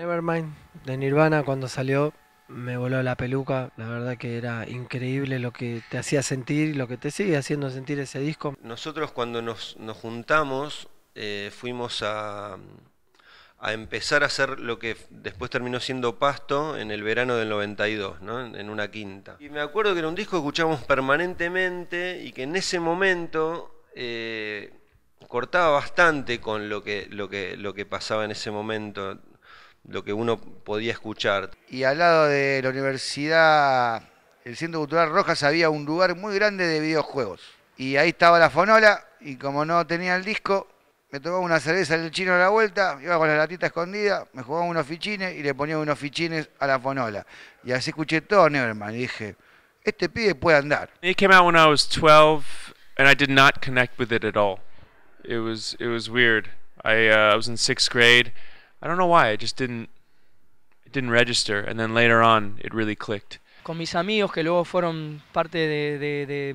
Nevermind de Nirvana cuando salió me voló la peluca, la verdad que era increíble lo que te hacía sentir lo que te sigue haciendo sentir ese disco. Nosotros cuando nos, juntamos eh, fuimos a, a, empezar a hacer lo que después terminó siendo Pasto en el verano del 92, ¿no? en una quinta. Y me acuerdo que era un disco que escuchábamos permanentemente y que en ese momento... Eh, cortaba bastante con lo que, lo que, lo que pasaba en ese momento lo que uno podía escuchar. Y al lado de la Universidad, el Centro Cultural Rojas, había un lugar muy grande de videojuegos. Y ahí estaba la fonola, y como no tenía el disco, me tomaba una cerveza del chino a la vuelta, iba con la latita escondida, me jugaba unos fichines y le ponía unos fichines a la fonola. Y así escuché todo Neverman y dije, este pibe puede andar. It came out when I was 12 and I did not connect with it at all. It was it was weird. I uh, I was in sixth grade. I don't know why. I just didn't it didn't register, and then later on, it really clicked. Con mis amigos que luego fueron parte de, de, de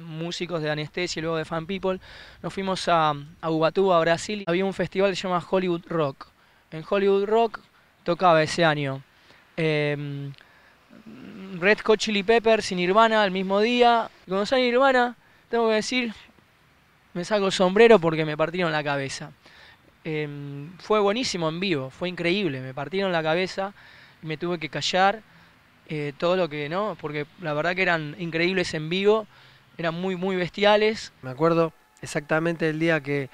músicos de anestesia y luego de Fan People, nos fuimos a, a Ubatuba, Brasil. Había un festival que se llama Hollywood Rock. En Hollywood Rock tocaba ese año eh, Red Hot Chili Peppers y Nirvana el mismo día. Y cuando sale Nirvana, tengo que decir, me saco el sombrero porque me partieron la cabeza. Em, fue buenísimo en vivo, fue increíble, me partieron la cabeza me tuve que callar eh, todo lo que no, porque la verdad que eran increíbles en vivo, eran muy, muy bestiales. Me acuerdo exactamente el día que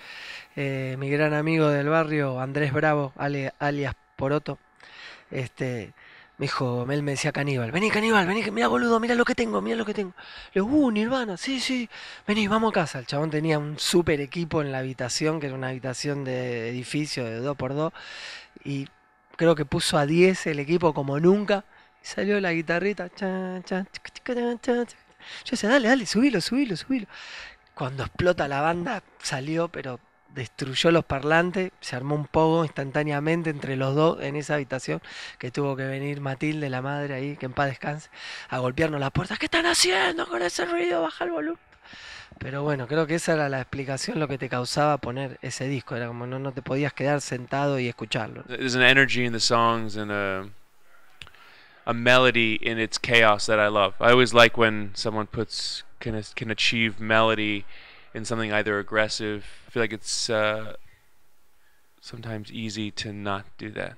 eh, mi gran amigo del barrio, Andrés Bravo, alias Poroto, este, me dijo, él me decía caníbal, vení caníbal, vení, mira boludo, mira lo que tengo, mira lo que tengo. Le digo, uh, Nirvana, sí, sí, vení, vamos a casa. El chabón tenía un super equipo en la habitación, que era una habitación de edificio de 2x2, y creo que puso a 10 el equipo como nunca, y salió la guitarrita, Yo decía, dale, dale, subilo, subilo, subilo. Cuando explota la banda, salió, pero destruyó los parlantes, se armó un poco instantáneamente entre los dos en esa habitación, que tuvo que venir Matilde, la madre ahí, que en paz descanse, a golpearnos la puerta. ¿Qué están haciendo con ese ruido? Baja el volumen. Pero bueno, creo que esa era la explicación lo que te causaba poner ese disco, era como no, no te podías quedar sentado y escucharlo. There's an energy in the songs and a, a melody in its chaos that I love. I always like when someone puts can, can achieve melody in something either aggressive. I feel like it's uh, sometimes easy to not do that.